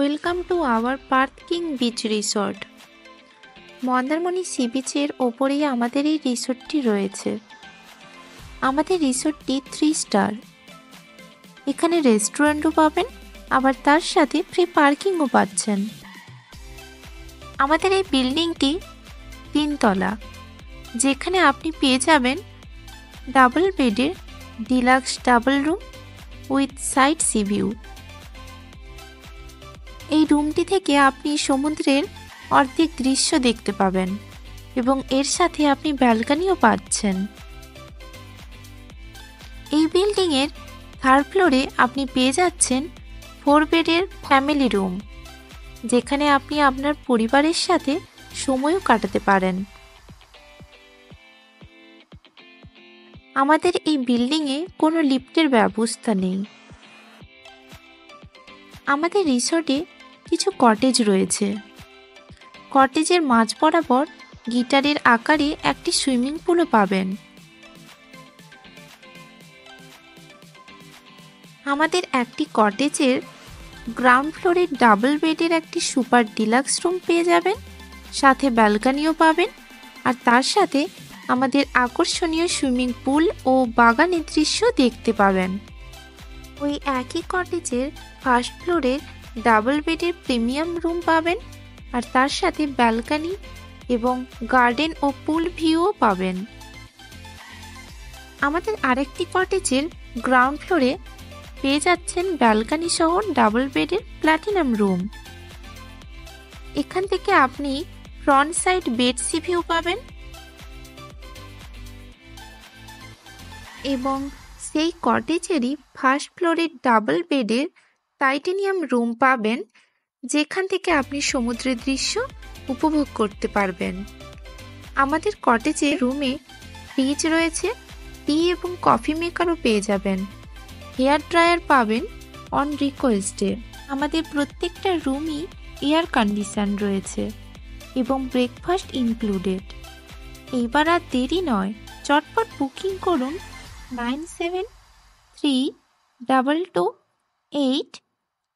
Welcome to our Partha king beach resort. Mandarmani sea বিচের ওপরেই আমাদের এই রিসোর্টটি রয়েছে। আমাদের রিসোর্টটি থ্রি স্টার এখানে রেস্টুরেন্টও পাবেন, আবার তার সাথে ফ্রি পার্কিংও পাচ্ছেন। আমাদের এই বিল্ডিংটি তিনতলা, যেখানে আপনি পেয়ে যাবেন ডাবল বেডের deluxe double room with side sea view এই রুমটি থেকে আপনি সমুদ্রের অর্ধেক দৃশ্য দেখতে পাবেন এবং এর সাথে আপনি ব্যালকানিও পাচ্ছেন। এই বিল্ডিংয়ের থার্ড ফ্লোরে আপনি পেয়ে যাচ্ছেন ফোর বেডের ফ্যামিলি রুম, যেখানে আপনি আপনার পরিবারের সাথে সময়ও কাটাতে পারেন। আমাদের এই বিল্ডিংয়ে কোনো লিফটের ব্যবস্থা নেই। আমাদের রিসর্টে কিছু কটেজ রয়েছে। কটেজের মাঝ বরাবর গিটারের আকারে একটি সুইমিং পুলও পাবেন। আমাদের একটি কটেজের গ্রাউন্ড ফ্লোরে ডাবল বেডের একটি সুপার ডিলাক্স রুম পেয়ে যাবেন, সাথে ব্যালকানিও পাবেন, আর তার সাথে আমাদের আকর্ষণীয় সুইমিং পুল ও বাগানের দৃশ্য দেখতে পাবেন। ওই একই কটেজের ফার্স্ট ফ্লোরের ডাবল বেডের প্রিমিয়াম রুম পাবেন, আর তার সাথে ব্যালকানি এবং গার্ডেন ও পুল ভিউও পাবেন। আমাদের আরেকটি কটেজের গ্রাউন্ড ফ্লোরে পেয়ে যাচ্ছেন ব্যালকানি সহ ডাবল বেডের প্ল্যাটিনাম রুম। এখান থেকে আপনি front side bed sea view পাবেন এবং সেই কটেজেরই ফার্স্ট ফ্লোরের ডাবল বেডের টাইটেনিয়াম রুম পাবেন, যেখান থেকে আপনি সমুদ্রের দৃশ্য উপভোগ করতে পারবেন। আমাদের কটেজে রুমে ফ্রিজ রয়েছে, টি এবং কফি মেকারও পেয়ে যাবেন। হেয়ার ড্রায়ার পাবেন অন রিকোয়েস্টে। আমাদের প্রত্যেকটা রুমই এয়ার কন্ডিশন রয়েছে এবং ব্রেকফাস্ট ইনক্লুডেড। এইবার আর দেরি নয়, চটপট বুকিং করুন nine seven three double two eight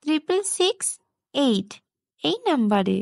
triple six eight এই নাম্বারে